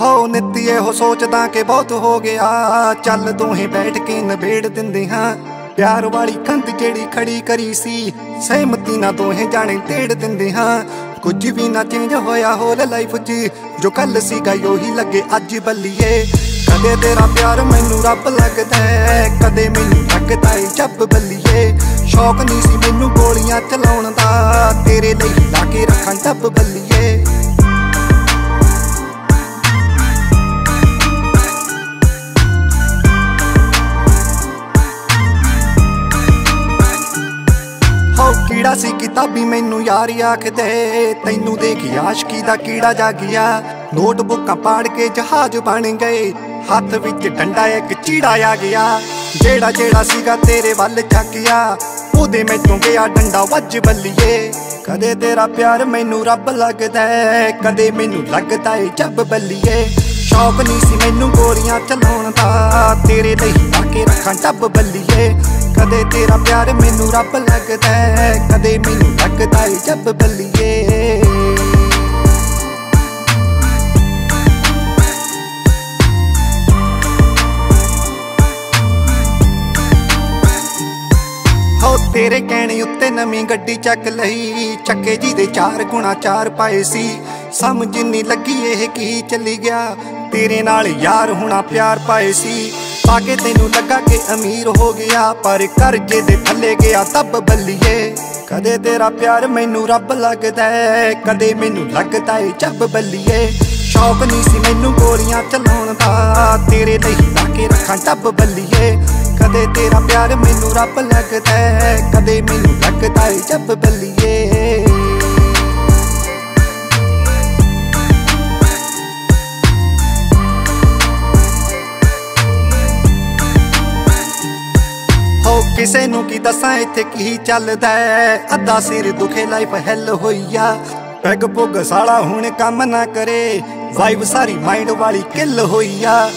ਹੋ ਨਿੱਤ ਇਹੋ ਸੋਚਦਾ ਕਿ ਬਹੁਤ ਹੋ ਗਿਆ। ਚੱਲ ਦੋਹੇ ਬੈਠ ਕੇ ਨਵੇੜ ਦਿੰਦੇ ਹਾਂ ਪਿਆਰ ਵਾਲੀ ਕੰਧ ਜਿਹੜੀ ਖੜੀ ਕਰੀ ਸੀ, ਸਹਿਮਤੀ ਨਾ ਦੋਹੇ ਜਾਣੇ ਤੇੜ ਦਿੰਦੇ ਹਾਂ ਕੁਝ ਵੀ ਨਾ ਚੇਂਜ ਹੋਇਆ ਹੋਲ ਲਾਈਫ 'ਚ, ਜੋ ਕੱਲ ਸੀਗਾ ਉਹੀ ਲੱਗੇ ਅੱਜ ਬੱਲੀਏ। ਕਦੇ ਤੇਰਾ ਪਿਆਰ ਮੈਨੂੰ ਰੱਬ ਲੱਗਦਾ ਕਦੇ ਮੈਨੂੰ ਲੱਗਦਾ ਏ ਜੱਬ ਬੱਲੀਏ। ਸ਼ੌਕ ਨਹੀਂ ਸੀ ਮੈਨੂੰ ਗੋਲੀਆਂ ਚਲਾਉਣ ਦਾ, ਤੇਰੇ ਲਈ ਲਾ ਕੇ ਰੱਖਾਂ ਡੱਬ ਬੱਲੀਏ। ਹੋ ਕੀੜਾ ਸੀ ਕਿਤਾਬੀ, ਮੈਨੂੰ ਯਾਰੀ ਆਖਦੇ, ਤੈਨੂੰ ਦੇਖ ਆਸ਼ਕੀ ਦਾ ਕੀੜਾ ਜਾਗਿਆ ਨੋਟਬੁੱਕਾਂ ਪਾੜ ਕੇ ਜਹਾਜ਼ ਬਣ ਗਏ, ਹੱਥ ਵਿੱਚ ਡੰਡਾ ਇੱਕ ਚੀੜਾ ਆ ਗਿਆ। ਜਿਹੜਾ ਜਿਹੜਾ ਸੀਗਾ ਤੇਰੇ ਵੱਲ ਚੱਕਿਆ ਉਹਦੇ ਮੈਥੋਂ ਗਿਆ ਡੰਡਾ ਵੱਜ ਬੱਲੀਏ। ਕਦੇ ਤੇਰਾ ਪਿਆਰ ਮੈਨੂੰ ਰੱਬ ਲੱਗਦਾ ਕਦੇ ਮੈਨੂੰ ਲੱਗਦਾ ਏ ਜੱਬ ਬੱਲੀਏ। ਸ਼ੌਕ ਨਹੀਂ ਸੀ ਮੈਨੂੰ ਗੋਲੀਆਂ ਚਲਾਉਣ ਦਾ, ਤੇਰੇ ਲਈ ਕੇ ਰੱਖਾਂ ਡੱਬ ਬੱਲੀਏ। ਕਦੇ ਤੇਰਾ ਪਿਆਰ ਮੈਨੂੰ ਰੱਬ ਲੱਗਦਾ ਕਦੇ ਮੈਨੂੰ ਲੱਗਦਾ ਏ ਜੱਬ ਬੱਲੀਏ। ਹੋ ਤੇਰੇ ਕਹਿਣੇ ਉੱਤੇ ਨਵੀਂ ਗੱਡੀ ਚੱਕ ਲਈ, ਚੱਕੇ ਜੀ ਦੇ ਚਾਰ ਗੁਣਾ ਚਾਰ ਪਾਏ ਸੀ। ਸਮਝ ਨਹੀਂ ਲੱਗੀ ਇਹ ਕੀ ਚੱਲੀ ਗਿਆ, ਤੇਰੇ ਨਾਲ ਯਾਰ ਹੁਣਾ ਪਿਆਰ ਪਾਏ ਸੀ। ਪਾ ਕੇ ਤੈਨੂੰ ਲੱਗਾ ਕਿ ਅਮੀਰ ਹੋ ਗਿਆ, ਪਰ ਕਰਜ਼ੇ ਦੇ ਥੱਲੇ ਗਿਆ ਤੱਬ ਬੱਲੀਏ। ਕਦੇ ਤੇਰਾ ਪਿਆਰ ਮੈਨੂੰ ਰੱਬ ਲੱਗਦਾ ਕਦੇ ਮੈਨੂੰ ਲੱਗਦਾ ਏ ਜੱਬ ਬੱਲੀਏ। ਸ਼ੌਕ ਨਹੀਂ ਸੀ ਮੈਨੂੰ ਗੋਲੀਆਂ ਚਲਾਉਣ ਦਾ, ਤੇਰੇ ਲਈ ਲਾ ਕੇ ਰੱਖਾਂ ਡੱਬ ਬੱਲੀਏ। ਕਦੇ ਤੇਰਾ ਪਿਆਰ ਮੈਨੂੰ ਰੱਬ ਲੱਗਦਾ ਕਦੇ ਮੈਨੂੰ ਲੱਗਦਾ ਏ ਜੱਬ ਬੱਲੀਏ। ਹੋ ਕਿਸੇ ਨੂੰ ਕੀ ਦੱਸਾਂ, ਇੱਥੇ ਕੀ ਚੱਲਦਾ ਅੱਧਾ ਸਿਰ ਦੁਖੇ ਲਾਈਫ ਹੈਲ ਹੋਈ ਪੈਗ ਪੁੱਗ ਸਾਲਾ ਹੁਣ ਕੰਮ ਨਾ ਕਰੇ। ਵਾਈਬ ਸਾਰੀ ਮਾਈਂਡ ਵਾਲੀ ਕਿੱਲ ਹੋਈ ਆ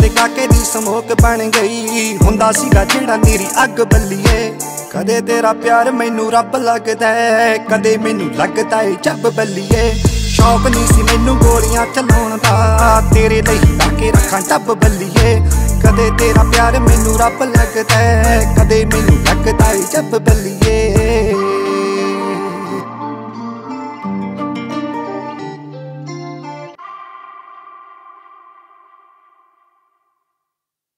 ਦੇ ਕਾਕੇ ਦੀ ਸਮੋਕ ਬਣ ਗਈ। ਹੁੰਦਾ ਸੀਗਾ ਜਿਹੜਾ ਨੀਰੀ ਅੱਗ ਬੱਲੀਏ। ਕਦੇ ਤੇਰਾ ਪਿਆਰ ਮੈਨੂੰ ਰੱਬ ਲੱਗਦਾ ਕਦੇ ਮੈਨੂੰ ਲੱਗਦਾ ਏ ਜੱਬ ਬੱਲੀਏ। ਸ਼ੌਕ ਨਹੀਂ ਸੀ ਮੈਨੂੰ ਗੋਲੀਆਂ ਚਲਾਉਣ ਦਾ। ਤੇਰੇ ਲਈ ਲਾ ਕੇ ਰੱਖਾਂ ਟੱਬ ਬੱਲੀਏ। ਕਦੇ ਤੇਰਾ ਪਿਆਰ ਮੈਨੂੰ ਰੱਬ ਲੱਗਦਾ ਹੈ, ਕਦੇ ਮੈਨੂੰ ਲੱਗਦਾ ਏ ਜੱਬ ਬੱਲੀਏ